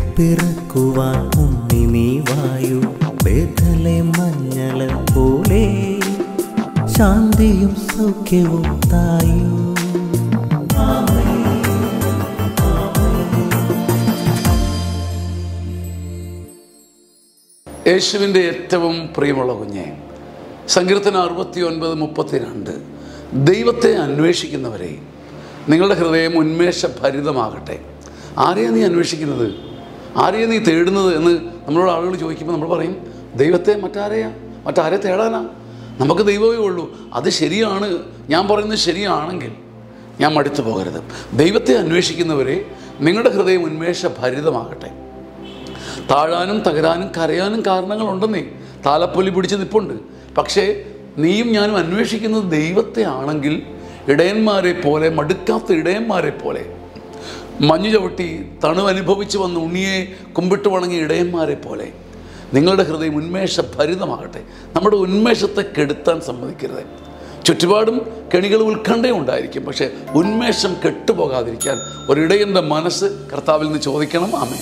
പിറക്കുവാൻ ഉണ്ണി നീ വായു ബേദലെ മഞ്ഞള പോലെ. ശാന്തിയും സൗഖ്യവും തായു. യേശുവിന്റെ ഏറ്റവും പ്രിയമുള്ള കുഞ്ഞെ സങ്കീർത്തനം അറുപത്തി ഒൻപത് മുപ്പത്തിരണ്ട്. ദൈവത്തെ അന്വേഷിക്കുന്നവരെ നിങ്ങളുടെ ഹൃദയം ഉന്മേഷഭരിതമാകട്ടെ. ആരെയാണ് നീ അന്വേഷിക്കുന്നത്? ആരെയാണ് നീ തേടുന്നത് എന്ന് നമ്മളോട് ആളുകൾ ചോദിക്കുമ്പോൾ നമ്മൾ പറയും ദൈവത്തെ മറ്റാരെയാ? മറ്റാരെ തേടാനാ? നമുക്ക് ദൈവമേ ഉള്ളൂ. അത് ശരിയാണ്. ഞാൻ പറയുന്നത് ശരിയാണെങ്കിൽ ഞാൻ മടുത്തു പോകരുത്. ദൈവത്തെ അന്വേഷിക്കുന്നവരെ നിങ്ങളുടെ ഹൃദയം ഉന്മേഷഭരിതമാകട്ടെ. താഴാനും തകരാനും കരയാനും കാരണങ്ങളുണ്ടെന്നേ. താലപ്പൊലി പിടിച്ച് നിപ്പുണ്ട്. പക്ഷേ നീയും ഞാനും അന്വേഷിക്കുന്നത് ദൈവത്തെ ആണെങ്കിൽ ഇടയന്മാരെ പോലെ മടുക്കാത്ത ഇടയന്മാരെ പോലെ മഞ്ഞു ചവിട്ടി തണുവനുഭവിച്ചു വന്ന ഉണ്ണിയെ കുമ്പിട്ട് വണങ്ങിയ ഇടയന്മാരെ പോലെ നിങ്ങളുടെ ഹൃദയം ഉന്മേഷഭരിതമാകട്ടെ. നമ്മുടെ ഉന്മേഷത്തെ കെടുത്താൻ സമ്മതിക്കരുത്. ചുറ്റുപാടും കെണികൾ ഉത്കണ്ഠയും ഉണ്ടായിരിക്കും പക്ഷേ ഉന്മേഷം കെട്ടുപോകാതിരിക്കാൻ ഒരിടയന്റെ മനസ്സ് കർത്താവിൽ നിന്ന് ചോദിക്കണം. ആമേ